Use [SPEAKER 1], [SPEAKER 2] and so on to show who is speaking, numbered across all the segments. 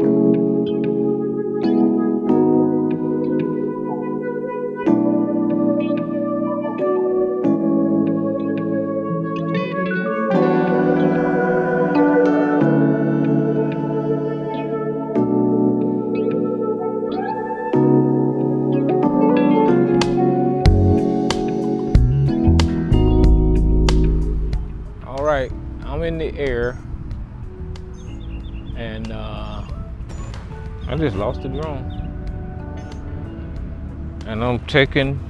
[SPEAKER 1] And uh, I just lost the drone. And I'm taking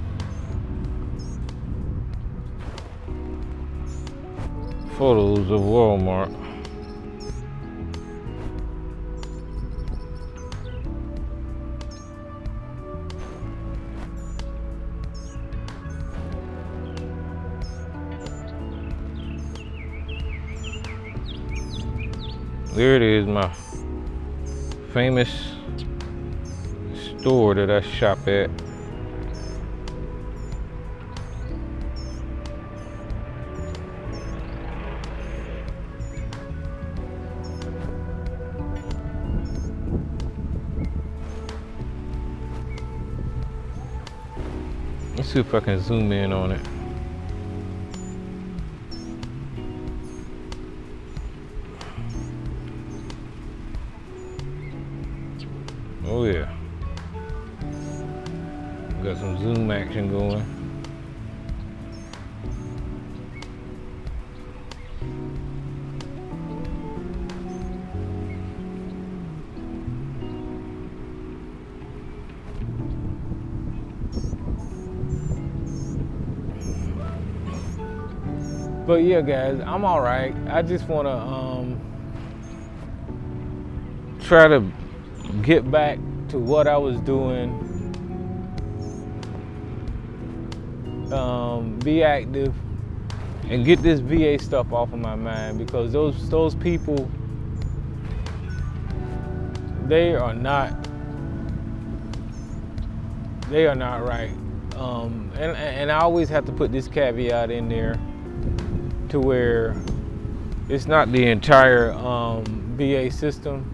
[SPEAKER 1] photos of Walmart. There it is, my famous store that I shop at. Let's see if I can zoom in on it. Oh yeah. Got some zoom action going. But yeah, guys, I'm all right. I just want to um, try to get back to what I was doing. Um, be active and get this VA stuff off of my mind because those those people they are not they are not right. Um, and and I always have to put this caveat in there to where it's not the entire um, VA system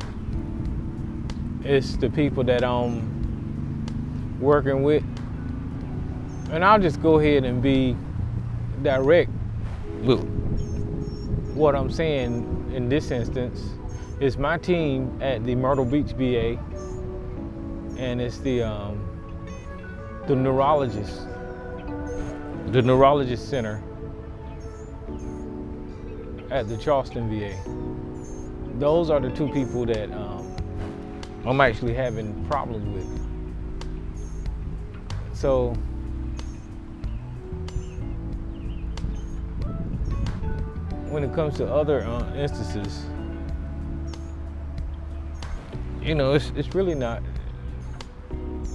[SPEAKER 1] it's the people that I'm working with. And I'll just go ahead and be direct with what I'm saying in this instance. It's my team at the Myrtle Beach VA, and it's the um, the neurologist, the neurologist center at the Charleston VA. Those are the two people that um, I'm actually having problems with. So when it comes to other uh, instances, you know, it's it's really not.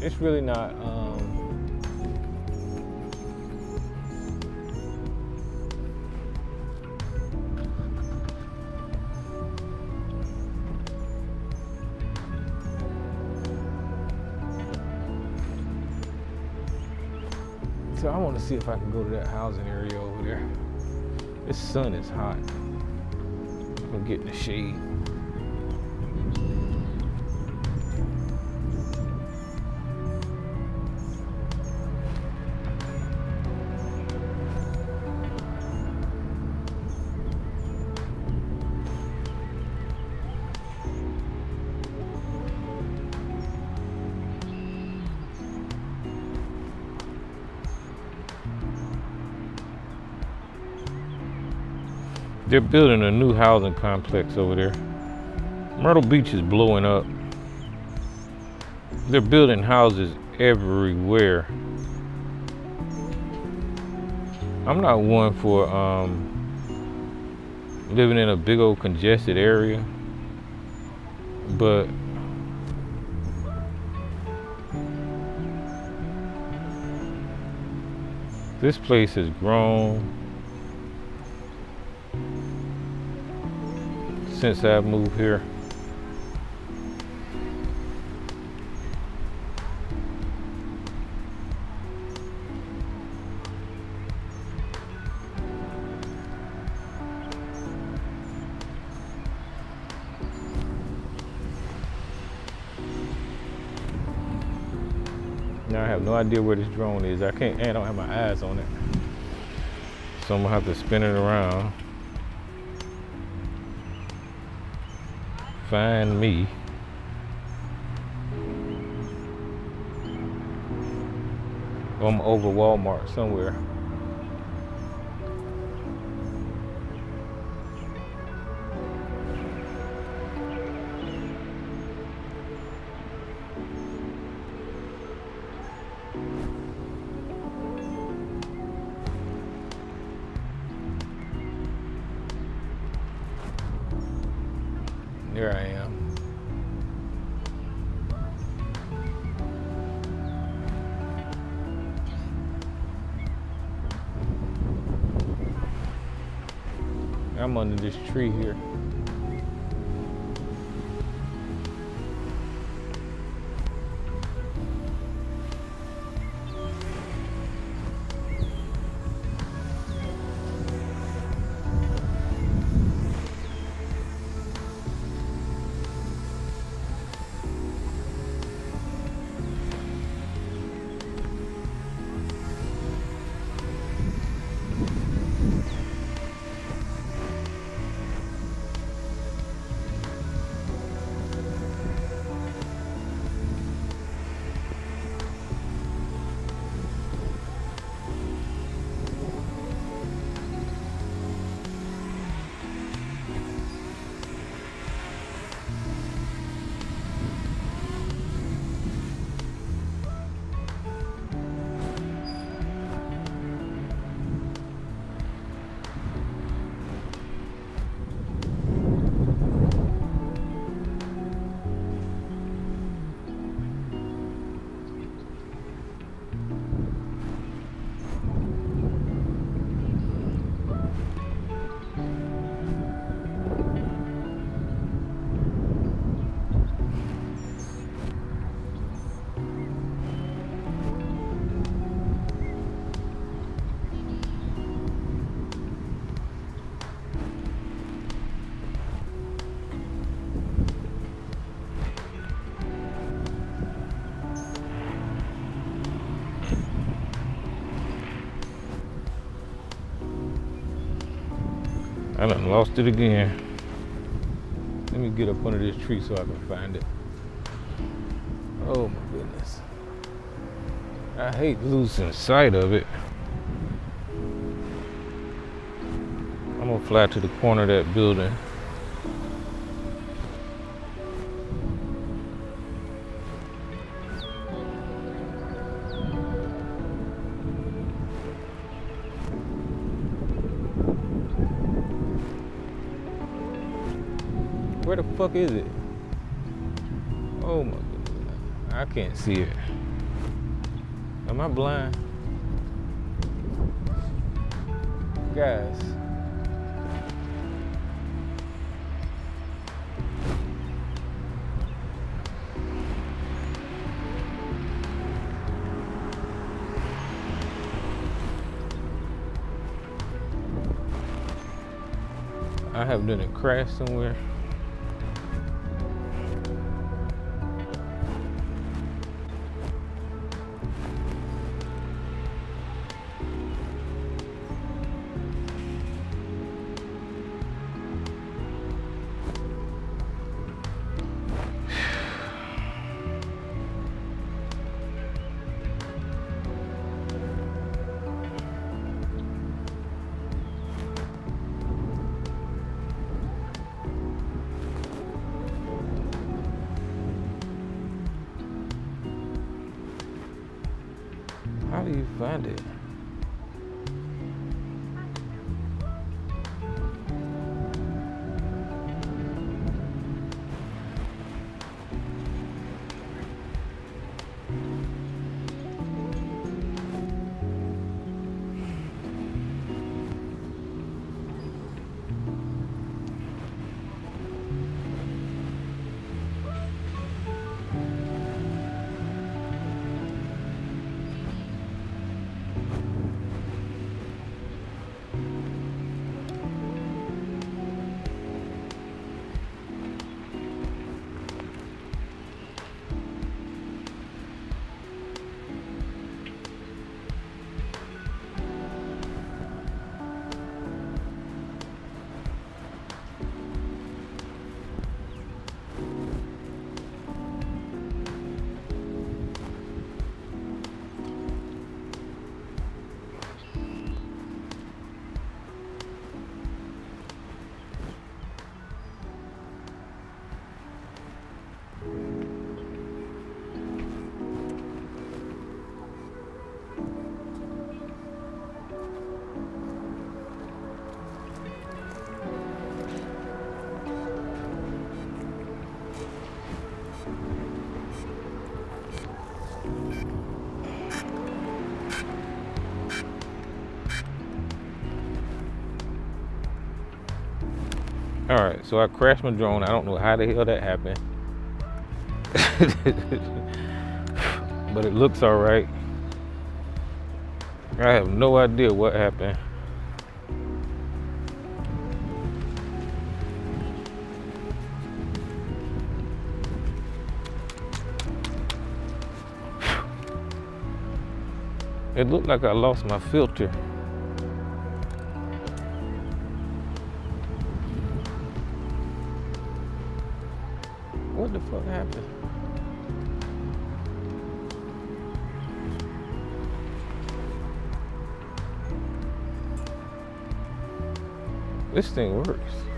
[SPEAKER 1] It's really not. Um, So I want to see if I can go to that housing area over there. This sun is hot. I'm gonna get in the shade. They're building a new housing complex over there. Myrtle Beach is blowing up. They're building houses everywhere. I'm not one for um, living in a big old congested area, but this place has grown since I've moved here. Now I have no idea where this drone is. I can't, I don't have my eyes on it. So I'm gonna have to spin it around. Find me. I'm over Walmart somewhere. There I am. I'm under this tree here. I done lost it again. Let me get up under this tree so I can find it. Oh my goodness. I hate losing sight of it. I'm gonna fly to the corner of that building. Where the fuck is it? Oh my goodness. I can't see it. Am I blind? Guys. I have done a crash somewhere. find it. All right, so I crashed my drone. I don't know how the hell that happened. but it looks all right. I have no idea what happened. It looked like I lost my filter. Fuck happened? This thing works.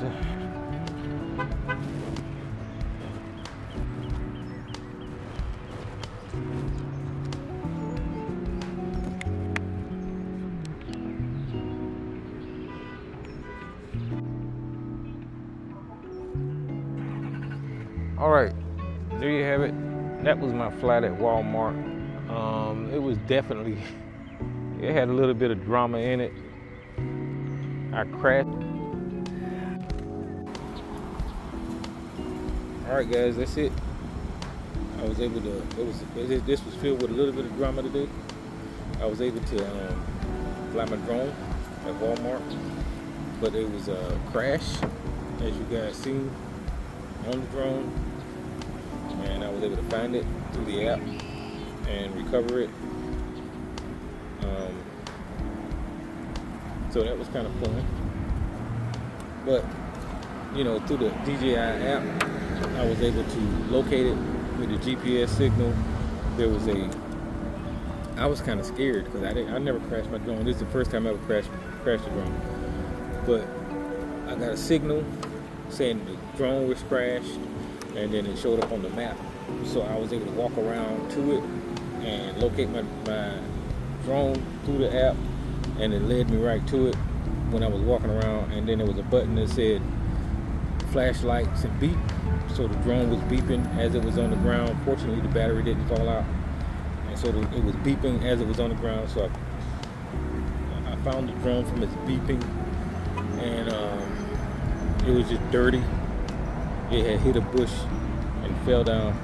[SPEAKER 1] Filter. All right, there you have it. That was my flight at Walmart. Um, it was definitely, it had a little bit of drama in it. I crashed. All right, guys, that's it. I was able to. It was this was filled with a little bit of drama today. I was able to um, fly my drone at Walmart, but it was a crash, as you guys seen on the drone, and I was able to find it through the app and recover it. Um, so that was kind of fun. But you know, through the DJI app, I was able to locate it with the GPS signal. There was a I was kind of scared because I didn't I never crashed my drone. This is the first time I ever crashed crashed a drone. But I got a signal saying the drone was crashed and then it showed up on the map. So I was able to walk around to it and locate my, my drone through the app and it led me right to it when I was walking around and then there was a button that said flashlights and beep so the drone was beeping as it was on the ground. Fortunately the battery didn't fall out. And so the, it was beeping as it was on the ground. So I, I found the drone from its beeping. And um, it was just dirty. It had hit a bush and fell down.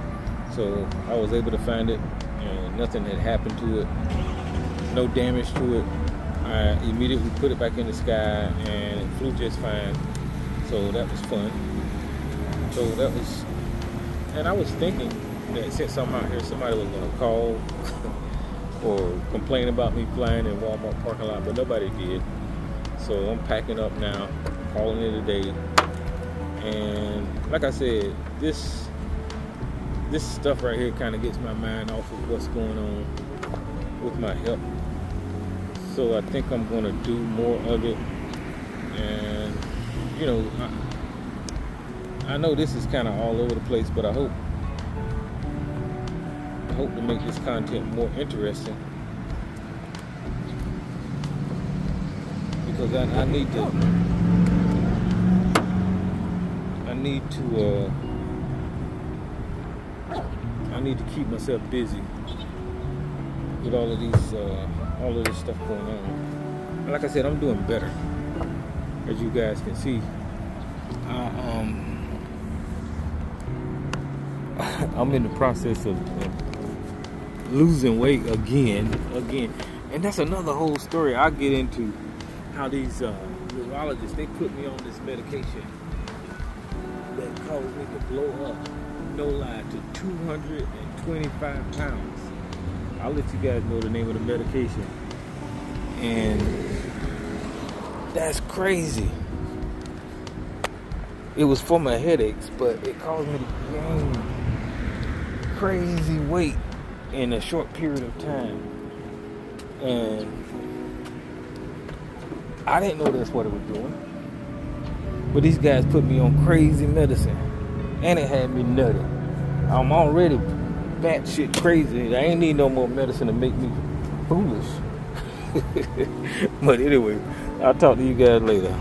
[SPEAKER 1] So I was able to find it and nothing had happened to it. No damage to it. I immediately put it back in the sky and it flew just fine. So that was fun. So that was, and I was thinking that since I'm out here, somebody was gonna call or complain about me flying in Walmart parking lot, but nobody did. So I'm packing up now, calling it a day. And like I said, this this stuff right here kind of gets my mind off of what's going on with my health so I think I'm going to do more of it. And you know, I know this is kind of all over the place, but I hope I hope to make this content more interesting because I, I need to I need to uh, I need to keep myself busy with all of these. Uh, all of this stuff going on. Like I said, I'm doing better. As you guys can see. I, um, I'm in the process of, losing weight again, again. And that's another whole story I get into how these uh, neurologists, they put me on this medication that caused me to blow up, no lie, to 225 pounds. I'll let you guys know the name of the medication. And that's crazy. It was for my headaches, but it caused me to gain crazy weight in a short period of time. And I didn't know that's what it was doing. But these guys put me on crazy medicine. And it had me nutty. I'm already batshit crazy. I ain't need no more medicine to make me foolish. but anyway, I'll talk to you guys later.